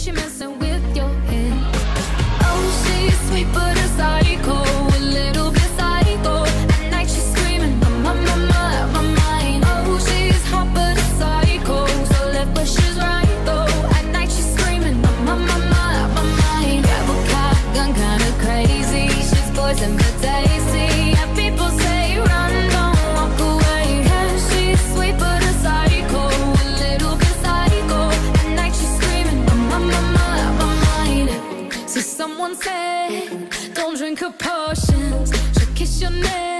cause she messing with your head. Oh, she's sweet but a psycho, a little bit psycho. At night she's screaming, I'm on my, my, my mind. Oh, she's hot but a psycho, so left but she's right though. At night she's screaming, I'm on my, my, my mind. Grab a cop, gun kinda crazy, she's poison but drink her potions, she'll kiss your neck.